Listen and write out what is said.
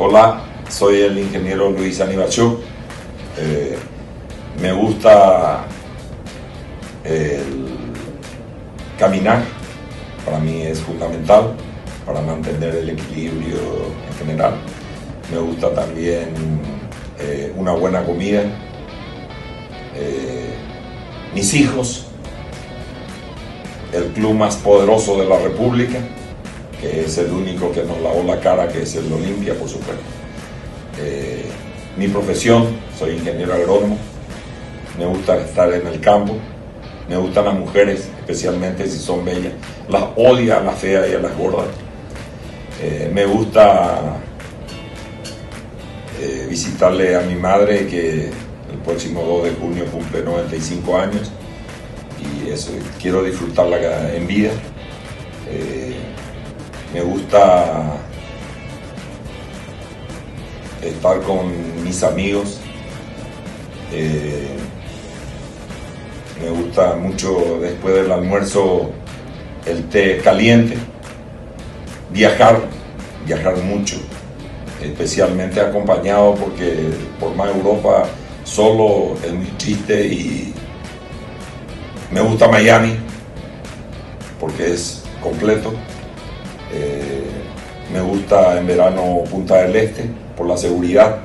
Hola, soy el ingeniero Luis Aníbal. Eh, me gusta el caminar, para mí es fundamental para mantener el equilibrio en general. Me gusta también eh, una buena comida. Eh, mis hijos, el club más poderoso de la República, que es el único que nos lavó la cara, que es el Olimpia, por supuesto. Eh, mi profesión, soy ingeniero agrónomo, me gusta estar en el campo, me gustan las mujeres, especialmente si son bellas, las odio a las feas y a las gordas. Eh, me gusta eh, visitarle a mi madre que el próximo 2 de junio cumple 95 años y eso, quiero disfrutarla en vida. Me gusta estar con mis amigos. Eh, me gusta mucho después del almuerzo el té caliente. Viajar, viajar mucho, especialmente acompañado porque por más Europa solo es muy triste y me gusta Miami porque es completo. Me gusta en verano Punta del Este por la seguridad